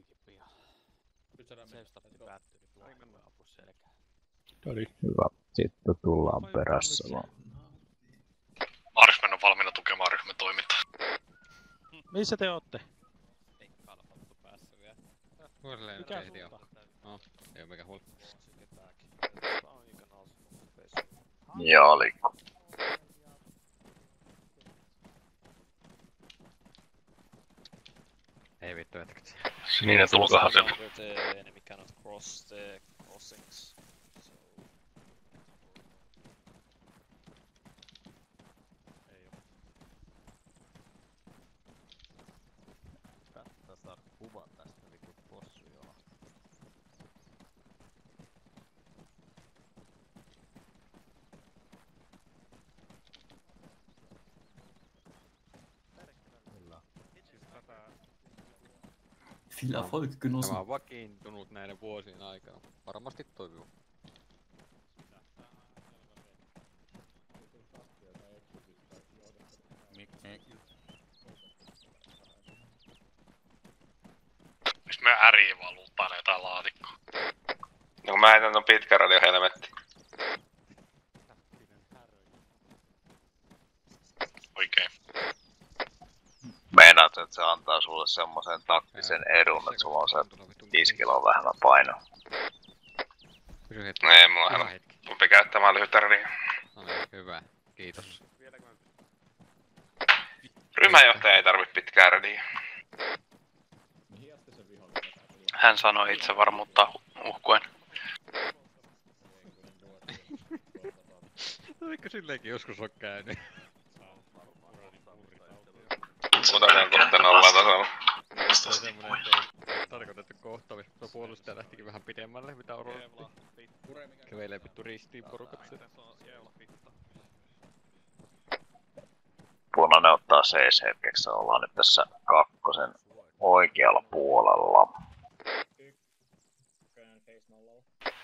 olikin pian. Nyt se rämmin. Safestappi päättyi, niin tuo mennä apu selkään. Hyvä. Sitten tullaan perässä vaan. Marksman on valmiina tukemaan ryhmän toimintaa. Missä te ootte? Ei kalpattu päässä vielä. Mikä suunta? No, ei oo mikä huoli. Ja oli. Ei vittu etket. Sininen tulkahan se. Enemy cannot cross crossings. So... Ei oo. Katsotaan saada kuvan tästä niinku possujoa. Kyllä. Viel Erfolg, Genossen. Tämä on vakiintunut näiden vuosien aikana. Varmasti toimii. Mistä me äriin vaan luuttaan jotain laatikkoa. No mä heitän ton pitkä radio helmetti. Oikein. Meinaat, että se antaa sulle semmoisen taktisen edun, että sulla on se tiskillä vähemmän painoa. Pysy hetki. No ei mulla Hyvä. Rupi käyttämään radiota. No niin, hyvä. Kiitos. Ryhmänjohtaja ei tarvi pitkää radioa. Hän sanoi itse varmuutta uhkuen. Eikö silleenkin joskus oo käynyt? Sodanen kohta nolla tasolla. Se on semmonen, että tarkoitettu kohtaus, mutta puolustaja lähtikin vähän pidemmälle, mitä odotettiin. Kävelee vittu ristiin porukat sieltä. Punainen ottaa CC hetkeksi, ollaan nyt tässä kakkosen oikealla puolella.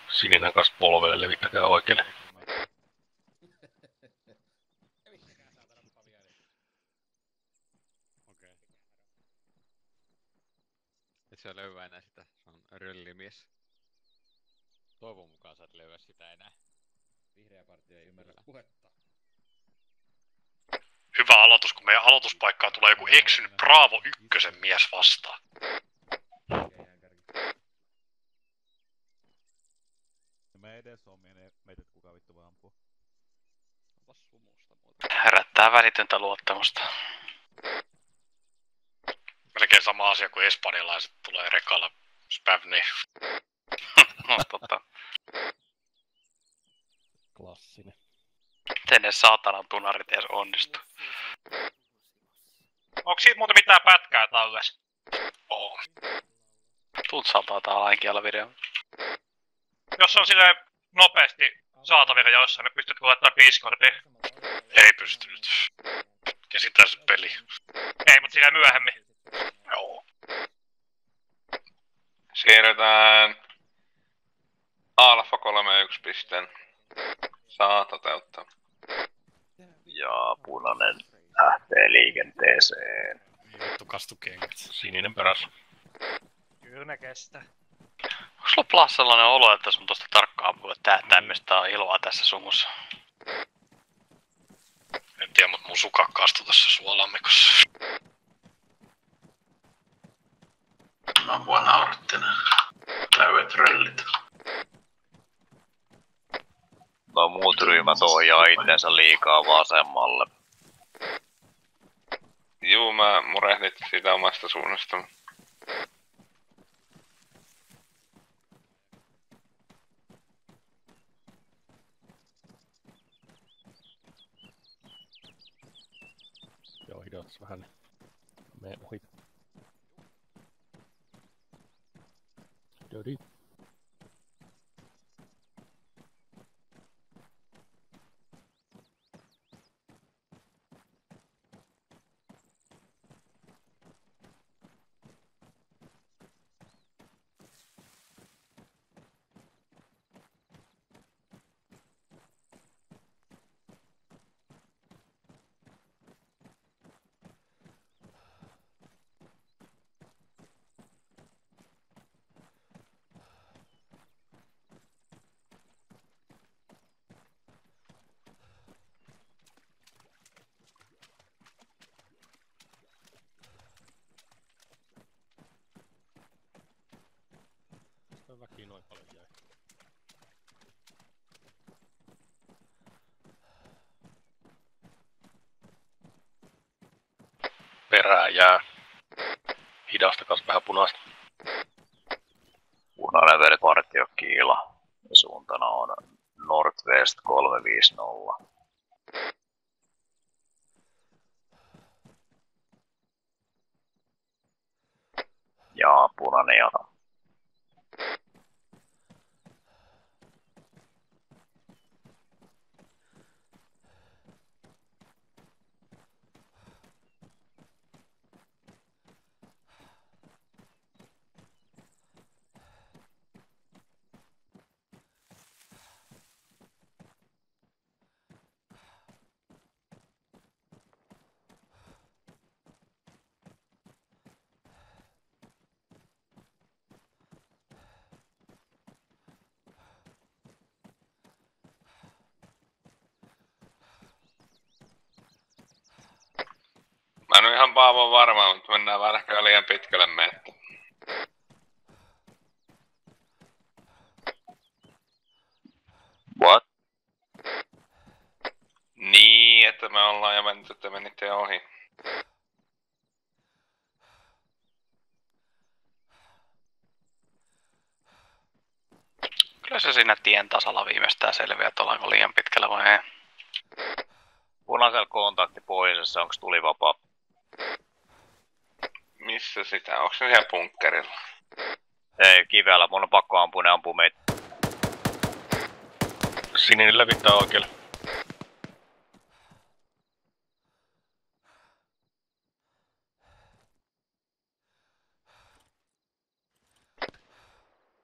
Sininen kanssa polvelle levittäkää oikealle. Et sä löyvää enää sitä, se on röllimies. Toivon mukaan sä et löyä sitä enää. Vihreä partio ei ymmärrä puhetta. Hyvä aloitus, kun meidän aloituspaikkaan tulee joku eksynyt Bravo ykkösen mies vastaan. Me edes on meitä, meitä kuka vittu sumusta muuta. Herättää välitöntä luottamusta. Melkein sama asia kuin espanjalaiset tulee rekalla spävni. no totta. Klassinen. Miten ne saatanan tunarit edes onnistu? Onko siitä muuten mitään pätkää tallessa? Oo. Tutsaltaa tää lainkin video. Jos on sille nopeasti saatavilla jossain, niin pystytkö laittamaan Discordiin? Ei pystynyt. Käsittää se peli. Ei, mutta sillä myöhemmin. Joo. Siirrytään Alfa 31 pisteen. Saa toteuttaa. Ja punainen lähtee liikenteeseen. Vittu kastu kengät. Sininen perässä. Kyllä ne kestää. Onko sulla Plas sellainen olo, että sun tosta tarkkaan puhuu, että tää tämmöstä on iloa tässä sumussa? En tiedä, mutta mun suka kastui tässä suolammikossa. Itsensä liikaa vasemmalle. Juu, mä murehdin siitä omasta suunnasta. Noin paljon jäi. Perään jää. Hidastakas vähän punaista. Punainen veripartio kiila. Ja suuntana on Northwest 350. Ja punainen jata. Mä en oo ihan Paavon varma, mutta mennään vähän ehkä liian pitkälle menettä. What? Niin, että me ollaan jo menty, että menitte ohi. Kyllä se siinä tien tasalla viimeistään selviää, että ollaanko liian pitkällä vai ei. Punaisella kontakti pohjoisessa, onko tuli vapaa? Missä sitä? Onko se siellä bunkkerilla? Ei, kivellä. Mun on pakko ampua, ne ampuu meitä. Sininen levittää oikealle.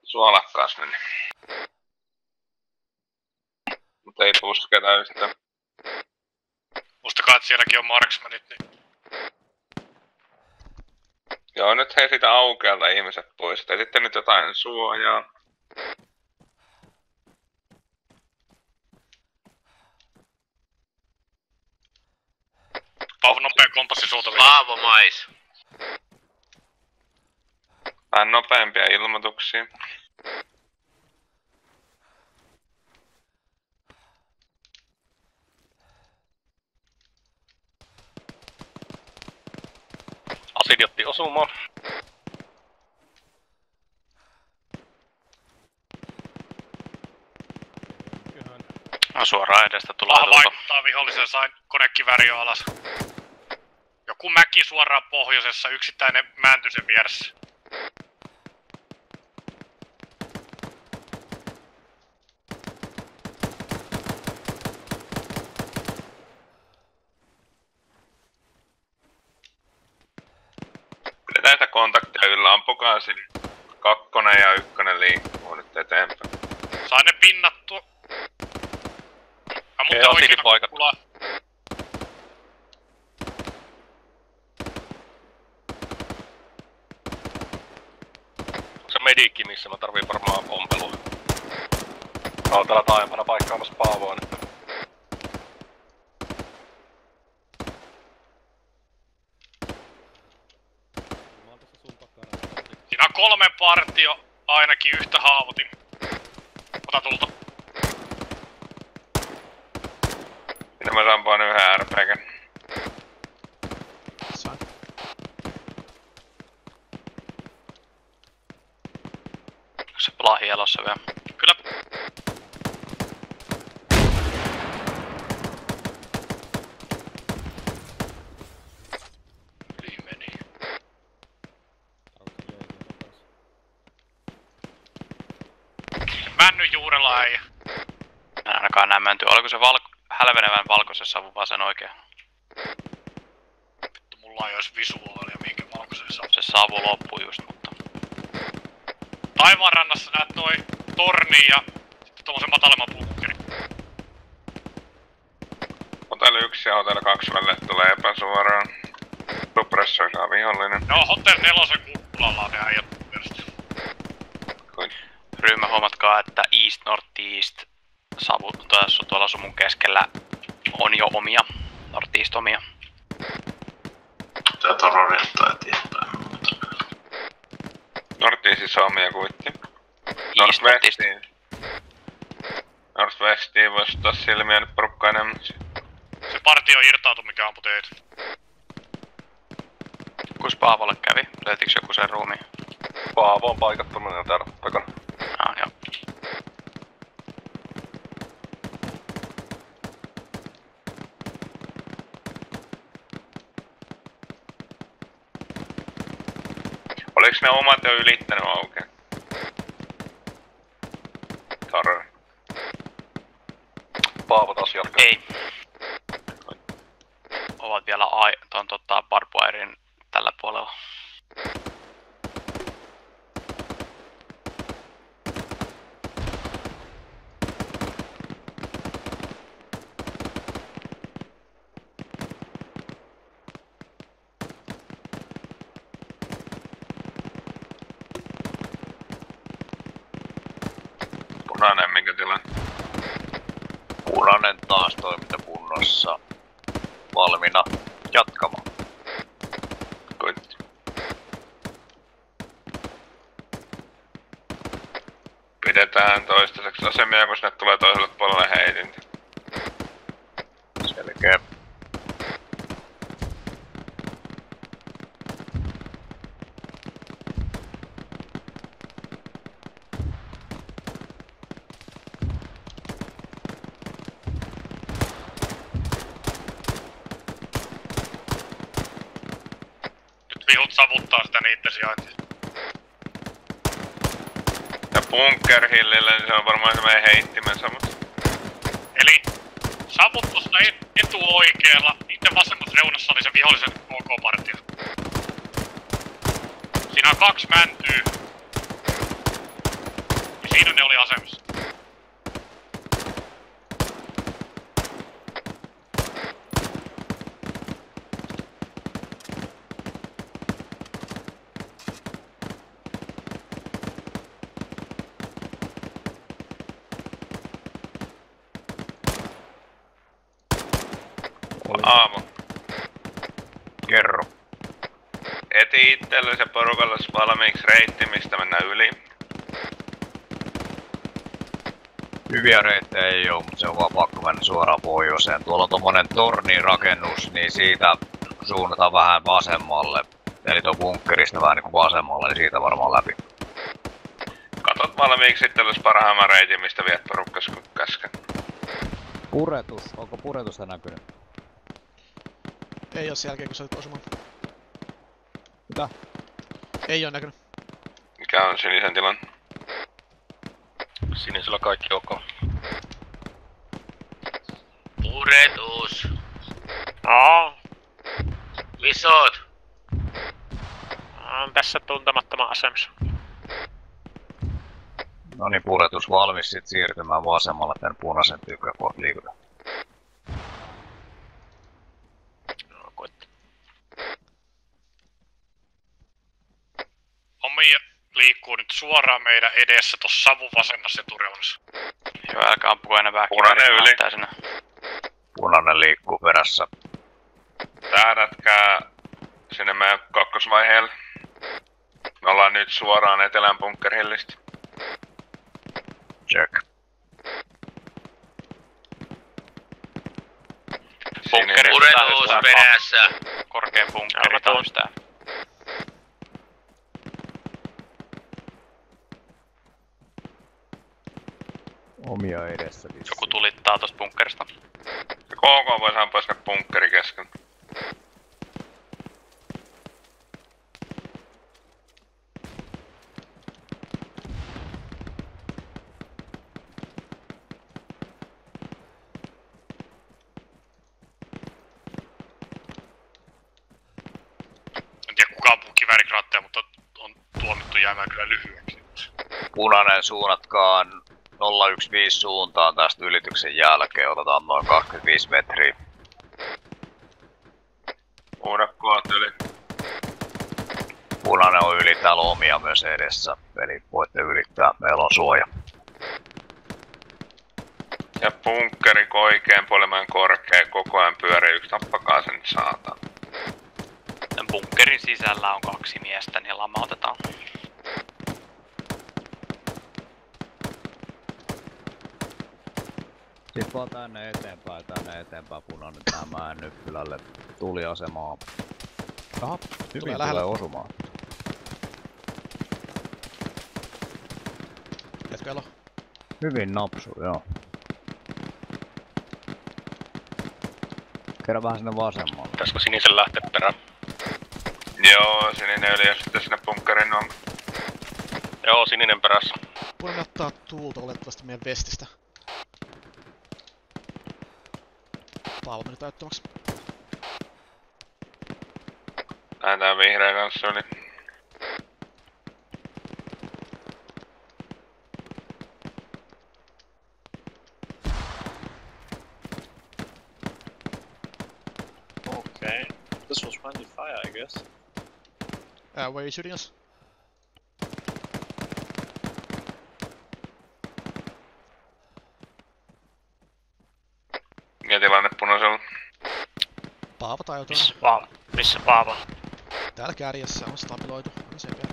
Suolakkaas meni. Mutta ei pusketa yhtään. Muistakaa, että sielläkin on marksmanit, niin Joo, nyt hei siitä aukealta ihmiset pois. Te sitten nyt jotain suojaa. Paavo nopea kompassi sulta vielä. Paavo mais. Vähän nopeampia ilmoituksia. Asidi otti osumaan. No suoraan edestä tulee tulta. vaikuttaa vihollisen, sain konekivääri jo alas. Joku mäki suoraan pohjoisessa, yksittäinen mäntysen vieressä. Sinne. Kakkonen ja ykkönen liikkuu nyt eteenpäin. Sain ne pinnattu. Ammutte Ei, oikein asidipaikat. kukulaa. Se medikki, missä mä tarviin varmaan ompelua. Mä oon täällä taajempana paikkaamassa Paavoa nyt. Siinä on kolme partio, ainakin yhtä haavoitin. Ota tulta. Minä mä saan vaan yhden RPG. Se plahi elossa vielä. Kyllä. Yli meni. Männy juurella äijä. Mä en ainakaan Oliko se valko... hälvenevän valkoisen savun vasen oikein? Vittu, mulla ei ois visuaalia minkä valkoisen saa. Se savu loppui just, mutta... Taivaanrannassa näet noin torni ja sitten tommosen matalemman bunkkerin. Hotel 1 ja Hotel 2 välille tulee epäsuoraan. Suppressor saa vihollinen. No, Hotel 4 kuppulalla on ne äijät. Ryhmä huomatkaa, että East North savu tuossa tuolla sumun keskellä on jo omia. North East omia. Tää on orientaa eteenpäin. Nortiisissa omia kuitti. Northwestiin. Northwestiin voisi ottaa silmiä nyt porukka enemmän. Se partio irtautui, mikä ampui teitä. Kus Paavolle kävi? Löytiinkö joku sen ruumi? Paavo on paikattomana täällä takana. Ah, joo. Oliks ne omat jo ylittänyt auki? Tarve. Paavo taas jatkaa. Ei. Ovat vielä ai, ton tota Barboirin tällä puolella. Punainen minkä tilanne? Punainen taas toimintakunnossa. Valmiina jatkamaan. Koitti. Pidetään toistaiseksi asemia, kun sinne tulee toiselle puolelle heitintä. Selkeä. Nyt vihut savuttaa sitä niitten sijaintia. Ja bunkerhillille, niin se on varmaan semmoinen heittimensä, mutta... Eli savut tuosta et, etuoikealla, niiden vasemmassa reunassa oli se vihollisen KK-partio. Siinä on kaksi mäntyä. Ja siinä ne oli asemassa. Aamu. Kerro. Ja porukalle valmiiksi reitti, mistä mennään yli. Hyviä reittejä ei oo, mutta se on vaan pakko mennä suoraan pohjoiseen. Tuolla on tommonen tornirakennus, niin siitä suunnataan vähän vasemmalle. Eli tuo bunkkerista vähän niinku vasemmalle, niin siitä varmaan läpi. Katot valmiiksi itsellesi parhaimman reitin, mistä viet porukkas käsken. Puretus, onko puretusta näkynyt? Ei oo sen jälkeen, kun sä olit osumaan. Mitä? Ei oo näkynyt. Mikä on sinisen tilan? Sinisellä kaikki ok. Puretus. No. Visot. On tässä tuntemattoman asemassa. No niin, puretus valmis sit siirtymään vasemmalle tän punaisen kohti liikutaan. Omia liikkuu nyt suoraan meidän edessä tossa savun vasemmassa etureunassa. Joo, älkää ampuko enää vähäkin. Punainen yli. näyttää Sinne. Punainen liikkuu perässä. Tähdätkää sinne meidän kakkosvaiheelle. Me ollaan nyt suoraan etelän bunkerhillistä. Check. Bunkkeri Puretus perässä. Korkea bunkkeri täystää. Omia edessä Joku tulittaa tosta bunkkerista. Se KK voi saada pois bunkkeri kesken. Jäämään kyllä lyhyeksi. Punainen suunnatkaan 015 suuntaan tästä ylityksen jälkeen. Otetaan noin 25 metriä. Uudakkoat yli. Punainen on yli, täällä on omia myös edessä. Eli voitte ylittää, meillä on suoja. Ja bunkkeri oikein puolemaan korkea, koko ajan pyörii yksi tappakaa sen saatan. Tän bunkkerin sisällä on kaksi miestä, niin lamautetaan. Sit vaan tänne eteenpäin, tänne eteenpäin punainen tämä nyppylälle tuliasemaan. Aha, hyvin tulee, lähelle. tulee osumaan. Jätkö elo? Hyvin napsu, joo. Kerro vähän sinne vasemmalle. Pitäisikö sinisen lähteä perään? Joo, sininen yli ja sitten sinne bunkkeriin on. Joo, sininen perässä. Punainen ottaa tuulta olettavasti meidän vestistä. Paavo meni täyttömäksi. Lähdetään vihreän kanssa yli. Okay. This was friendly fire, I guess. Uh, where are you shooting us? Paavo? Missä Paavo? Täällä kärjessä on stabiloitu. On se vielä.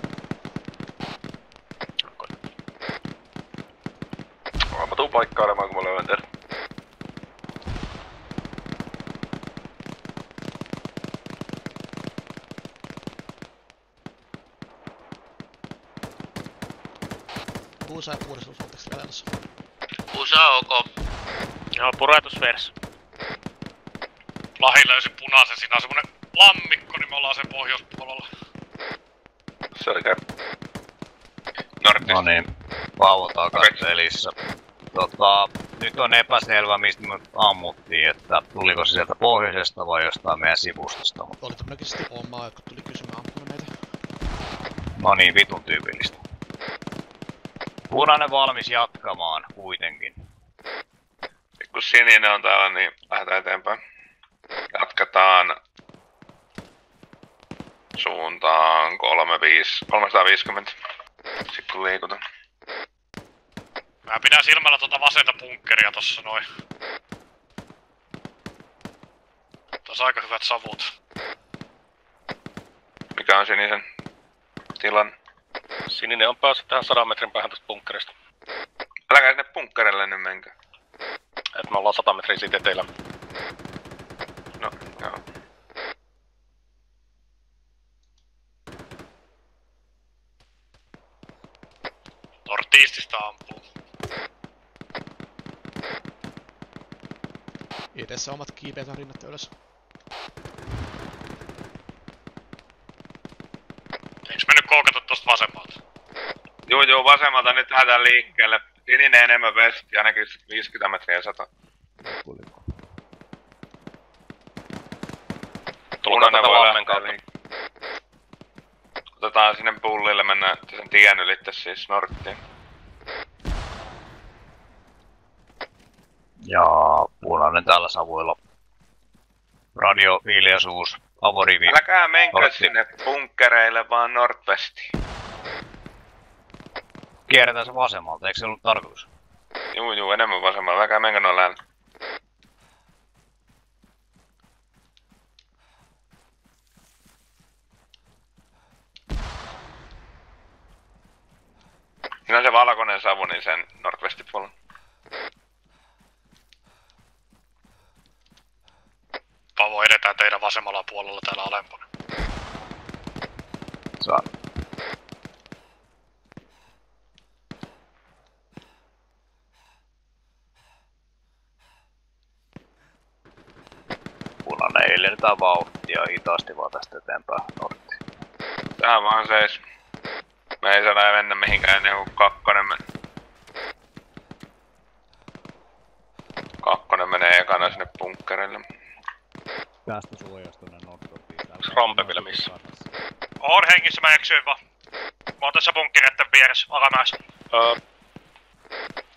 Mä tuun paikkailemaan, kun mä löydän teidät. Kuusa ja puhdistus oletteko vielä elossa? Kuusa ok. Joo, puretusvers. Lahi löysi punaisen, siinä on semmonen lammikko, niin me ollaan sen pohjoispuolella. Selkeä. Nortti. No niin, vauva takas pelissä. Tota, nyt on epäselvä, mistä me ammuttiin, että tuliko se sieltä pohjoisesta vai jostain meidän sivustosta. Mutta Oli todennäköisesti omaa, joka tuli kysymään ampuna meitä. no niin, vitun tyypillistä. Punainen valmis jatkamaan kuitenkin. Kun sininen on täällä, niin lähdetään eteenpäin. Jatketaan suuntaan 35, 350. Sitten kun liikutaan. Mä pidän silmällä tuota vasenta bunkkeria tossa noin. Tässä aika hyvät savut. Mikä on sinisen tilanne? Sininen on päässyt tähän 100 metrin päähän tästä bunkkerista. Älkää sinne bunkkerille nyt menkää. Et me ollaan 100 metriä siitä etelä. No, joo. Nortiistista ampuu. Edessä omat kiipeät on rinnattu ylös. Eiks me nyt koukata tosta vasemmalta? Juu, juu, vasemmalta nyt lähdetään liikkeelle. Sininen enemmän vesti, ainakin 50 metriä 100. Tulkaa tätä voi lähteä Otetaan sinne pullille, mennään sen tien ylitte siis Norttiin. Ja punainen tällä savuilla. Radiohiljaisuus, avorivi. Älkää menkö Nortti. sinne bunkkereille, vaan Nordwestiin. Kierretään se vasemmalta, eikö se ollut tarkoitus? Juu, juu, enemmän vasemmalla. Älkää menkö noin lähellä. Siinä on se valkoinen savu, niin sen Nordwestin puolella. Pavo edetään teidän vasemmalla puolella täällä alempana. Saa. Punainen ei lennetään vauhtia hitaasti vaan tästä eteenpäin Nortti. Tää vaan seis. Me ei saada mennä mihinkään ennen kuin kakkonen men... Kakkonen menee ekana sinne bunkkerille. Tästä suojasta tonne Nordortiin. Onks Rampe vielä missä? On hengissä, mä eksyin vaan. Mä oon tässä bunkkereiden vieressä, alamäessä. Öö,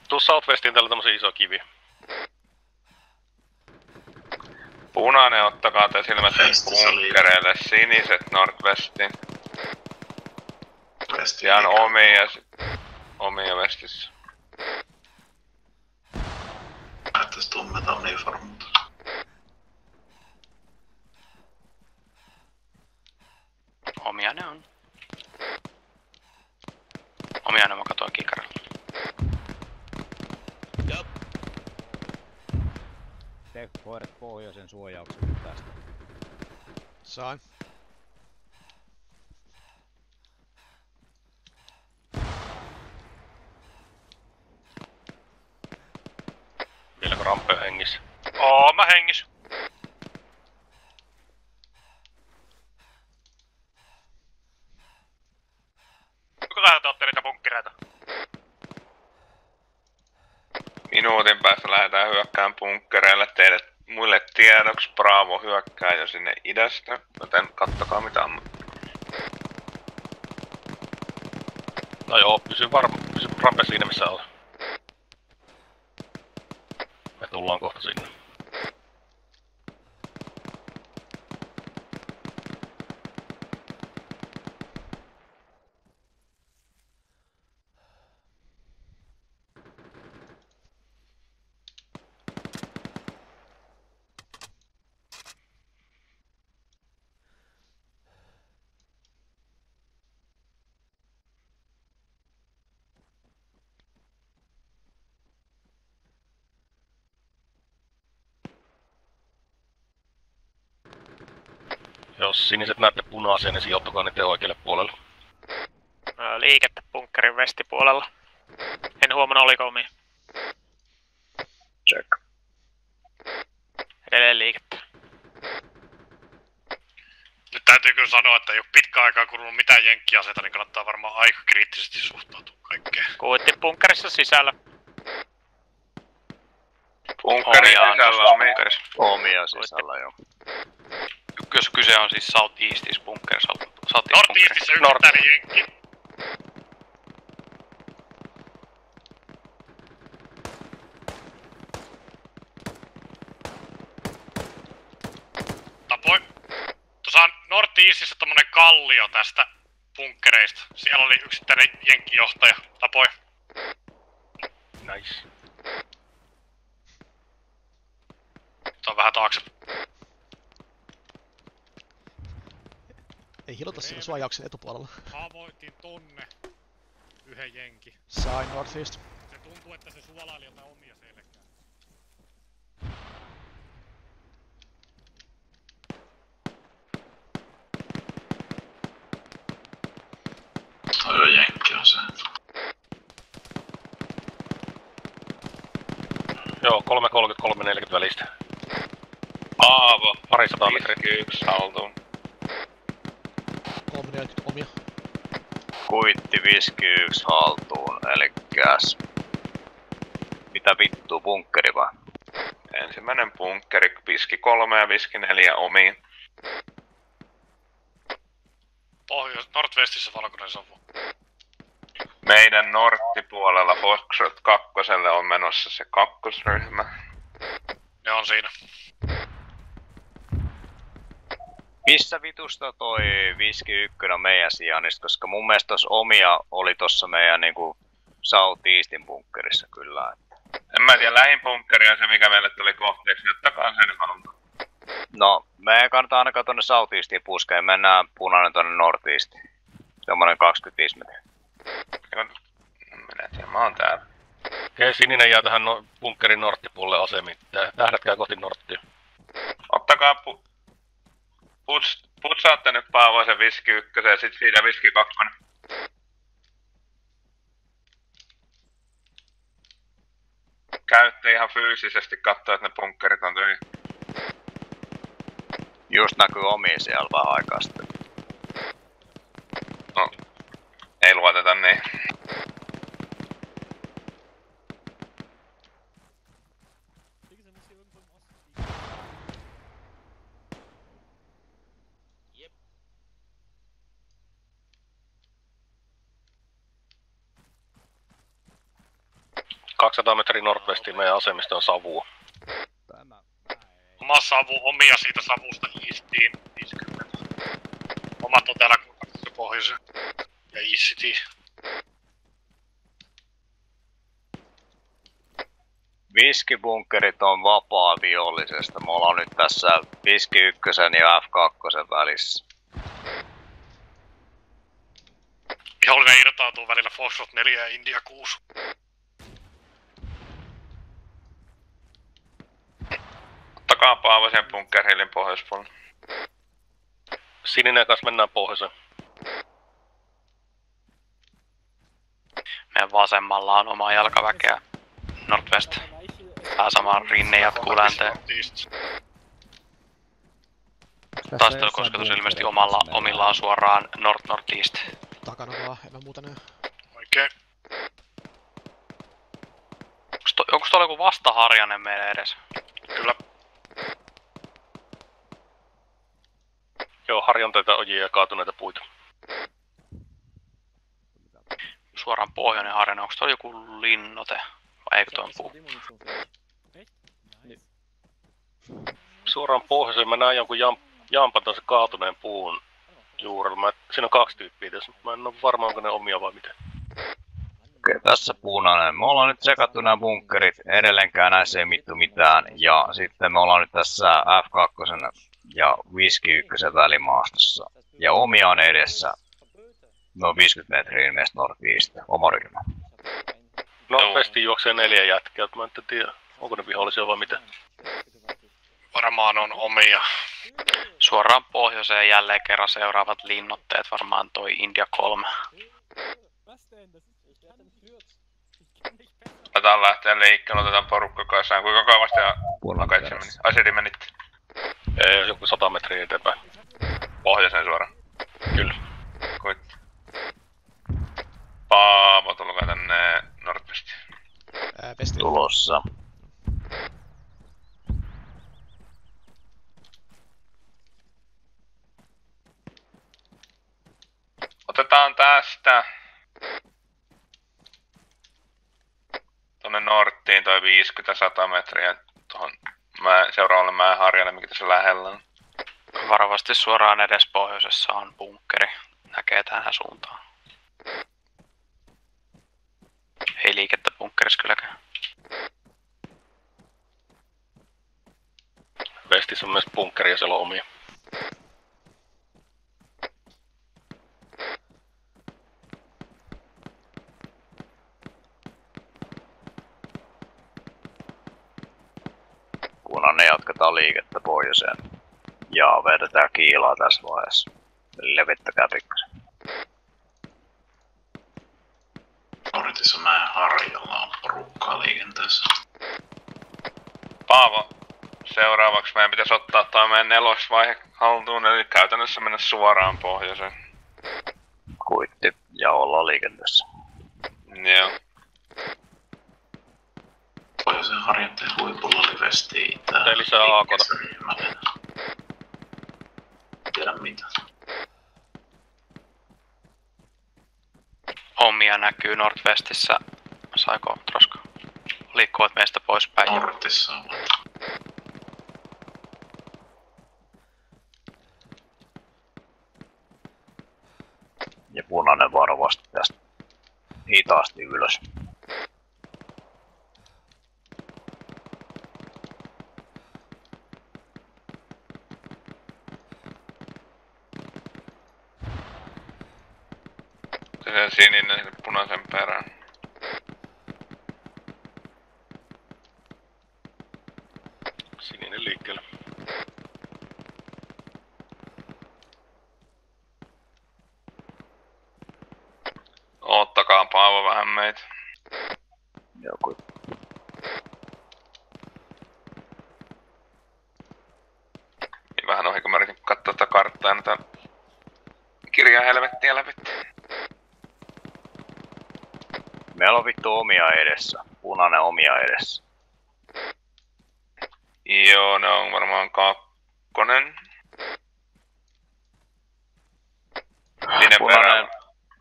tuu Southwestiin täällä tämmösen iso kivi. Punainen, ottakaa te silmät bunkkereille, siniset Ihan liikaa. omia, omia vestissä. Näyttäis tummeta uniformut. Omia ne on. Omia ne mä katoin kikaralla. Veke, hoidat pohjoisen suojauksen tästä. Sain. Vieläkö Rampe hengissä? Oo, mä hengis. Kuinka vähän te ootte niitä bunkkereita? Minuutin päästä lähdetään hyökkään bunkkereille teille muille tiedoksi. Bravo hyökkää jo sinne idästä, joten kattokaa mitä on. No joo, pysy varma, pysy Rampe siinä missä on. Me tullaan kohta sinne. Jos siniset näette punaisia, niin sijoittukaa niiden oikealle puolelle. Liikettä bunkkerin vestipuolella. En huomannut oliko omia. Check. Edelleen liikettä. Nyt täytyy kyllä sanoa, että ei ole pitkä aikaa kulunut mitään jenkkiaseita, niin kannattaa varmaan aika kriittisesti suhtautua kaikkeen. Kuitti bunkkerissa sisällä. Omia on sisällä bunkkerissa. Omia sisällä joo. Jos kyse on siis South Eastis bunkerissa. South East Northeastissä bunkerissa. yksittäinen jenkki. Tapoi. Tuossa on Northeastissa tommonen kallio tästä bunkkereista. Siellä oli yksittäinen jenkkijohtaja. Tapoi. Nice. Se on vähän taakse. Ei hilota siinä suojauksen etupuolella. Haavoitin tonne yhden jenki. Sain Northeast. Se tuntuu, että se suolaili jotain omia selkää. Toi on jenkki on se. Joo, 3.30, 3.40 välistä. Aavo. Pari sataa metriä. 51 haltuun. 340 omia. Kuitti 51 haltuun, elikkäs... Mitä vittua, bunkkeri vai? Ensimmäinen bunkkeri, viski 3 ja viski 4 omiin. Pohjois, Northwestissä valkoinen savu. Meidän norttipuolella Foxtrot 2 on menossa se kakkosryhmä. Ne on siinä. Missä vitusta toi viski ykkönen on meidän sijainnista, koska mun mielestä tos omia oli tossa meidän niinku South Eastin bunkkerissa kyllä. En mä tiedä, lähin bunkkeri on se mikä meille tuli kohteeksi, ottakaa sen haltuun. No, meidän kannattaa ainakaan tonne South Eastiin puskea, mennään punainen tonne North Eastiin. Semmonen 25 metriä. Minä tiedän, mä oon täällä. Okei, sininen jää tähän no, bunkkerin norttipuolelle asemiin. Tähdätkää kohti norttia. Ottakaa pu... Puts, putsaatte nyt Paavoisen viski ykkösen ja sit siitä viski kakkonen. Käytte ihan fyysisesti katsoa, että ne bunkkerit on tyhjä. Just näkyy omia siellä vähän aikaa sitten. No, ei luoteta niin. 200 metriä nordwestiin meidän asemista on savua. Oma savu, omia siitä savusta Eastiin 50. Omat on täällä pohjoisen. Ja East. Viskibunkerit on vapaa vihollisesta. Me ollaan nyt tässä Viski ykkösen ja F2 välissä. Vihollinen irtautuu välillä Foxtrot 4 ja India 6. Ottakaa Paavosen bunkerhillin pohjoispuolella. Sininen kanssa mennään pohjoiseen. Meidän vasemmalla on omaa jalkaväkeä. Northwest. Tää sama rinne jatkuu länteen. Taistelukosketus ilmeisesti omalla, omillaan suoraan North Northeast. Takana vaan, en mä muuta näe. Oikein. Onks, to, onks tuolla joku vastaharjanne meidän edes? Kyllä. Joo, harjanteita ojia ja kaatuneita puita. Suoraan pohjoinen harjanne, onks tuolla joku linnote? Vai eikö tuon puu? Suoraan pohjoiseen mä näen jonkun jam, jampan tuossa kaatuneen puun juurella. Mä, siinä on kaksi tyyppiä tässä, mutta mä en ole varma onko ne omia vai miten. Okei, tässä punainen. Me ollaan nyt sekattu nämä bunkkerit. Edelleenkään näissä ei mittu mitään. Ja sitten me ollaan nyt tässä F2 ja 51 välimaastossa. Ja omia on edessä. Noin 50 metriä ilmeisesti northeast. Oma ryhmä. No, Westiin juoksee neljä jätkää, mä en tiedä, onko ne vihollisia vai mitä. Varmaan on omia. Suoraan pohjoiseen jälleen kerran seuraavat linnotteet, varmaan toi India 3. Otetaan lähteä liikkeelle, otetaan porukka kasaan. Kuinka akaitse meni? Aseri menitte Ei, joku 100 metriä eteenpäin. pohjoiseen suoraan. Kyllä. Kuit. Paavo, tulkaa tänne Nordwestiin. Ää. Tulossa. Otetaan tästä tonne Norttiin toi 50-100 metriä tuohon mä, seuraavalle mäen harjalle, mikä tässä lähellä on. Varovasti suoraan edes pohjoisessa on bunkkeri. Näkee tähän suuntaan. Ei liikettä bunkkerissa kylläkään. Westissä on myös bunkkeri ja siellä on omia. Punainen jatketaan liikettä pohjoiseen. Ja vedetään kiilaa tässä vaiheessa. Eli levittäkää pikkasen. Nortissa mä harjalla on porukkaa liikenteessä. Paavo, seuraavaksi meidän pitäisi ottaa toi meidän nelosvaihe haltuun, eli käytännössä mennä suoraan pohjoiseen. Kuitti ja ollaan liikenteessä. Joo. Pohjoisen harjanteen huipulla oli Westi Itä. Ei lisää AKta. Ryhmälle. Tiedä mitä. Omia näkyy Northwestissä. Saiko Trosko? Liikkuvat meistä poispäin. Nortissa on. Ja punainen varovasti tästä hitaasti ylös. Se sininen sinne punaisen perään. Sininen liikkeelle. Oottakaa Paavo vähän meitä. Joku. Niin vähän ohi, kun mä yritin katsoa tätä karttaa ja näitä kirjaa helvettiä läpi. Meillä on vittu omia edessä. Punainen edessä. Joo, ne on varmaan kakkonen. Sinne Punainen.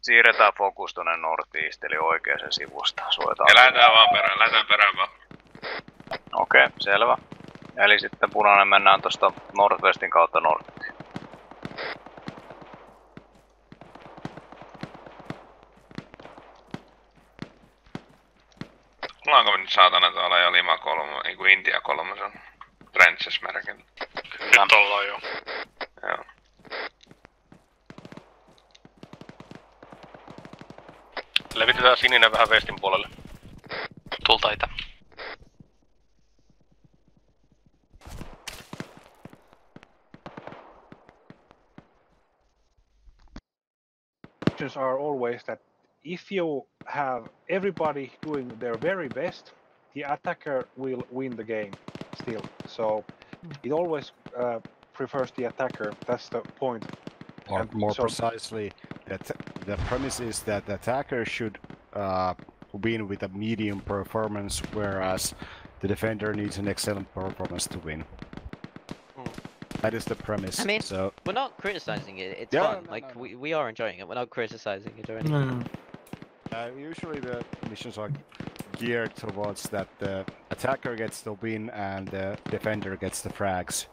Siirretään fokus tonne northeast, eli oikeaan sivusta. Suojataan. Ja lähdetään vaan perään, lähdetään perään vaan. Okei, okay, selvä. Eli sitten punainen mennään tosta northwestin kautta norttiin. Intia kolmosen Trenches-merkillä. Kyllä. Nyt ollaan jo. Joo. Levitetään sininen vähän vestin puolelle. Tulta itä. are always that if you have everybody doing their very best the attacker will win the game still. So it always uh, prefers the attacker. That's the point. Or And more so- precisely, that the premise is that the attacker should uh, win with a medium performance, whereas the defender needs an excellent performance to win. That is the premise. I mean, so we're not criticizing it. It's Yeah, fun. like we, we are enjoying it. We're not criticizing it or anything. No, no. Uh, usually the missions are geared towards that the attacker gets the win and the defender gets the frags.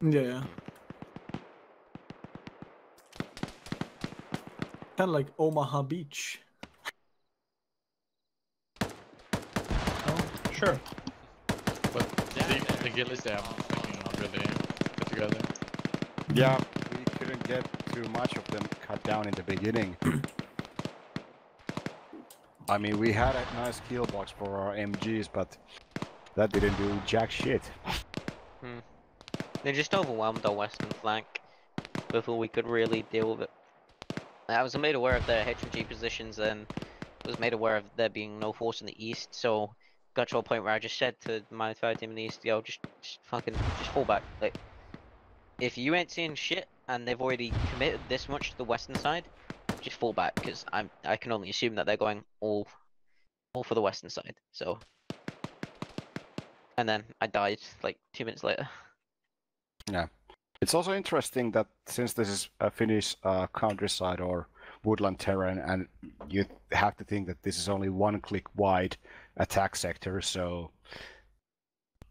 Yeah. Kind of like Omaha Beach. Sure. But the, the guilds they have fucking not really put together. Yeah, we couldn't get too much of them cut down in the beginning. I mean, we had a nice kill box for our MGs, but that didn't do jack shit. Hmm. They just overwhelmed our western flank before we could really deal with it. I was made aware of their HMG positions and was made aware of there being no force in the east, so got to a point where I just said to my fire team in the east, yo, just, just fucking, just fall back. Like, if you ain't seeing shit and they've already committed this much to the western side, just fall back, because I'm, I can only assume that they're going all, all for the western side, so. And then I died, like, two minutes later. Yeah. It's also interesting that since this is a Finnish uh, countryside or woodland terrain, and you have to think that this is only one click wide attack sector, so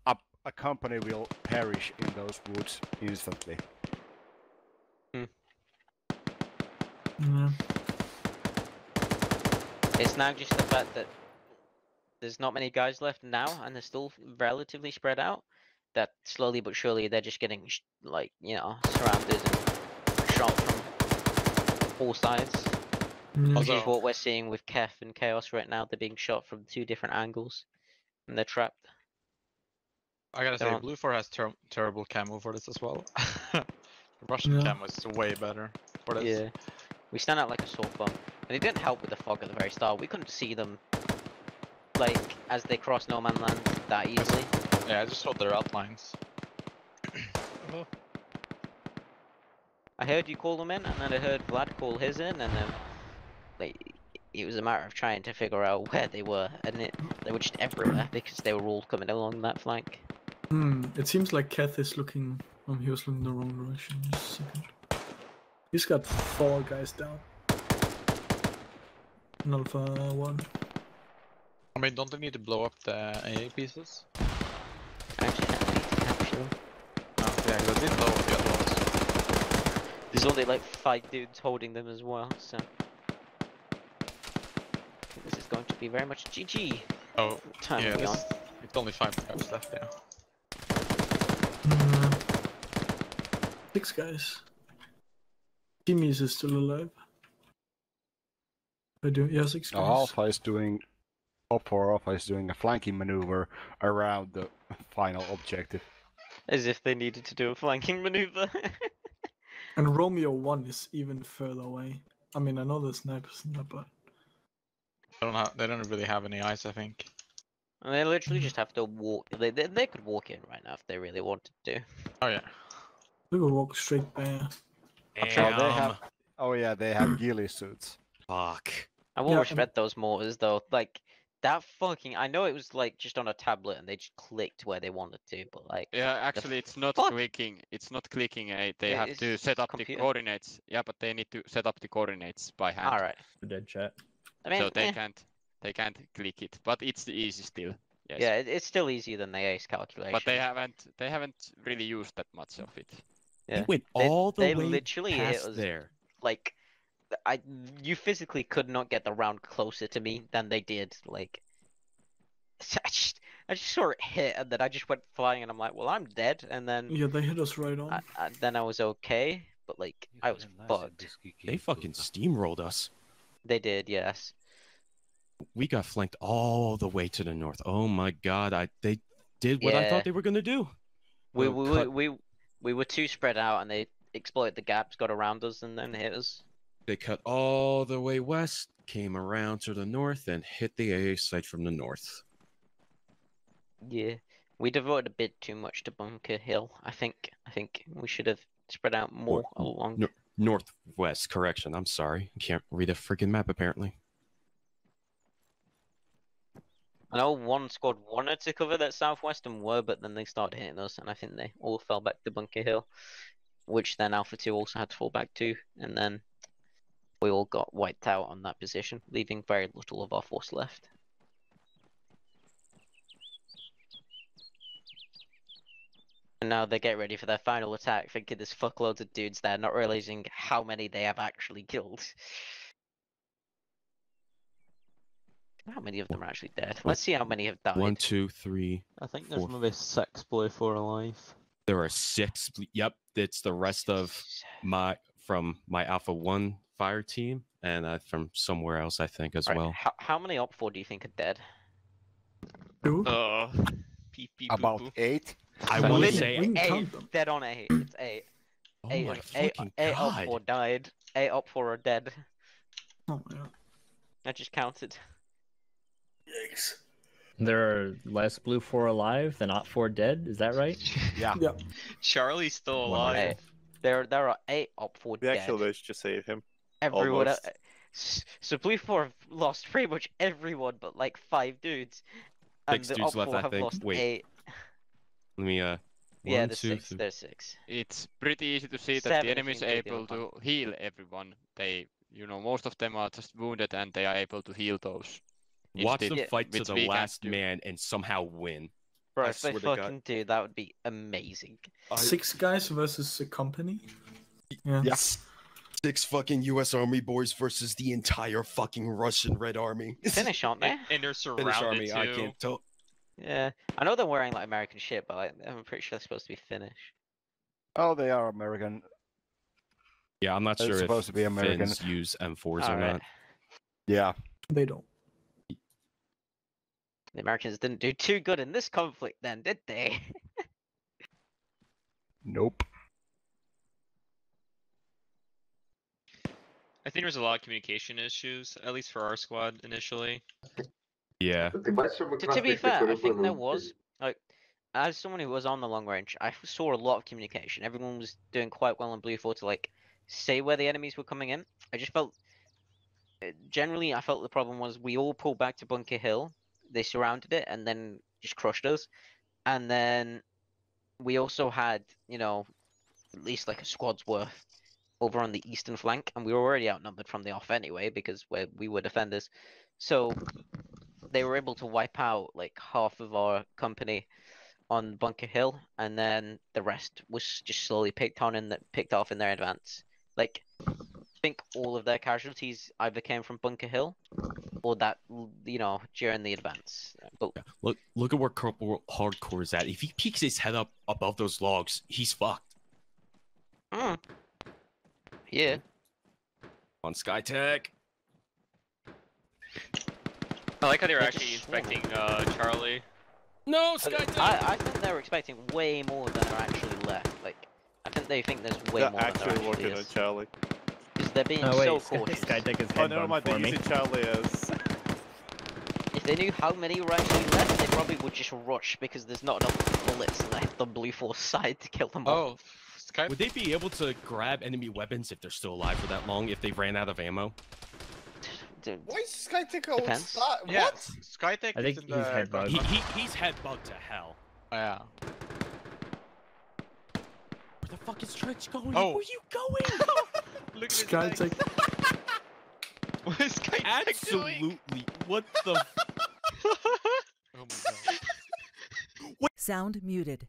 a, a company will perish in those woods instantly. Yeah. It's now just the fact that there's not many guys left now, and they're still relatively spread out. That slowly but surely they're just getting sh- like you know surrounded and shot from all sides. Mm. Which is what we're seeing with Kef and Chaos right now. They're being shot from two different angles, and they're trapped. I gotta They're say, on- Blue 4 has ter terrible camo for this as well. Russian Yeah. camo is way better for this. Yeah, we stand out like a sore thumb, and it didn't help with the fog at the very start. We couldn't see them, like as they crossed no man land that easily. Yeah, I just saw their outlines. I heard you call them in, and then I heard Vlad call his in, and then like it was a matter of trying to figure out where they were, and it they were just everywhere because they were all coming along that flank. Hmm. It seems like Keth is looking. Um, he was looking the wrong direction. Just a second. He's got four guys down. Another one. I mean, don't they need to blow up the AA pieces? Actually, no, I need to capture them. Oh, yeah, 'cause they blow up the other ones. There's only like five dudes holding them as well, so this is going to be very much GG. Oh, Time yeah, will this, on. it's only five guys left, yeah. Mm-hmm. Six guys. Timmy's is still alive. I do. Yeah, six Now guys. Alpha is doing, Op 4 Alpha is doing a flanking maneuver around the final objective. As if they needed to do a flanking maneuver. And Romeo one is even further away. I mean, I know there's snipers in there, but They don't, have, they don't really have any eyes, I think. And they literally just have to walk. They, they they could walk in right now if they really wanted to. Oh yeah. we could walk straight there. Oh, they have, oh yeah, they have ghillie suits. Fuck. I will Yeah, respect those mortars though. Like that fucking. I know it was like just on a tablet and they just clicked where they wanted to, but like. Yeah, actually, it's not fuck? clicking. It's not clicking. eh, They Yeah, have to set up the coordinates. Yeah, but they need to set up the coordinates by hand. All right. Dead chat. I mean, so they eh. can't. They can't click it, but it's easy still. Yes. Yeah, it's still easier than the ace calculation. But they haven't. They haven't really used that much of it. Yeah. went They- all the they way literally it past was there. Like, I you physically could not get the round closer to me than they did. Like, I just I just saw it hit and then I just went flying and I'm like, well, I'm dead. And then Yeah, they hit us right on. I, I, then I was okay, but like I was fucked. They fucking steamrolled us. They did, yes. We got flanked all the way to the north. Oh my god, I they did what I thought they were gonna do. We we, cut- we we we were too spread out and they exploited the gaps, got around us, and then hit us. They cut all the way west, came around to the north, and hit the AA site from the north. Yeah, we devoted a bit too much to Bunker Hill. I think. I think we should have spread out more along. No, northwest, correction. I'm sorry. I can't read a freaking map apparently. I know one squad wanted to cover that southwestern were, but then they started hitting us, and I think they all fell back to Bunker Hill, which then Alpha 2 also had to fall back to, and then we all got wiped out on that position, leaving very little of our force left. And now they get ready for their final attack, thinking there's fuckloads of dudes there, not realizing how many they have actually killed. How many of them are actually dead? Let's see how many have died. One, two, three. I think there's four. maybe six Blue 4 alive. There are six. Yep, it's the rest of my from my Alpha One fire team and uh, from somewhere else, I think, as Right, well. How, how many Op 4 do you think are dead? Uh, beep, beep, boop, About boop. eight. I Seven, wanna say- eight, We can count them. dead on eight. It's eight. Oh eight, my eight, op four died. Eight Op 4 are dead. Oh my god. I just counted. There are less Blue 4 alive than Op 4 dead, is that right? Yeah. Yeah. Charlie's still alive. Eight. There, there are eight Op 4 We dead. actually managed to save him. Everyone. Almost. el- So Blue 4 have lost pretty much everyone but like five dudes. And Six the dudes Op left, 4 I have think. lost Wait. eight. Let me uh. Yeah, one, there's two, six. There's six. It's pretty easy to see that the enemy is you include the able to heal everyone. They, you know, most of them are just wounded and they are able to heal those. Watch Instead- them fight to the we last do. man and somehow win. Bro, I if they swear fucking do, that would be amazing. Six guys versus a company. Yeah. Yes. Six fucking U.S. Army boys versus the entire fucking Russian Red Army. Finish, aren't they? And, and they're Finnish surrounded Army, too. I can't tell. Yeah, I know they're wearing like American shit, but like, I'm pretty sure they're supposed to be Finnish. Oh, they are American. Yeah, I'm not They're sure supposed if to be American. Finns use M4s or Alright. not. Yeah. They don't. The Americans didn't do too good in this conflict, then, did they? Nope. I think there's a lot of communication issues, at least for our squad initially. Yeah. to, to be fair, I think there was like, as someone who was on the long range, I saw a lot of communication. Everyone was doing quite well in Blue Four to like say where the enemies were coming in. I just felt, uh, generally, I felt the problem was we all pulled back to Bunker Hill. They surrounded it and then just crushed us, and then we also had, you know, at least like a squad's worth over on the eastern flank, and we were already outnumbered from the off anyway because we we were defenders. So they were able to wipe out like half of our company on Bunker Hill, and then the rest was just slowly picked on and picked off in their advance. Like, I think all of their casualties either came from Bunker Hill or that you know during the advance. But Look, look at where Corporal Hardcore is at. If he peeks his head up above those logs, he's fucked. mm, yeah, On SkyTech. I like how they were actually just swarm. inspecting uh, Charlie. No, But I, I think they're expecting way more than are actually left. Like, I think they think there's way They're more than actually there actually working on is. Charlie. Because they're being Oh wait, so Sky- cautious. Skytech is Oh, head never bug mind, for they're using Charlie. If they knew how many were actually left, they probably would just rush because there's not enough bullets left on Blue Force side to kill them all. Oh, Sky. Would they be able to grab enemy weapons if they're still alive for that long? If they ran out of ammo? Dude, Why is Skytech all Depends. Yeah, What? Skytech I think is in he's the head bug. He, he he's head bugged to hell. Oh, yeah. Where the fuck is Trench going? Oh. Where are you going? Look at his Skytech. What is Skytech doing? Absolutely. What the? Oh my god. Sound muted.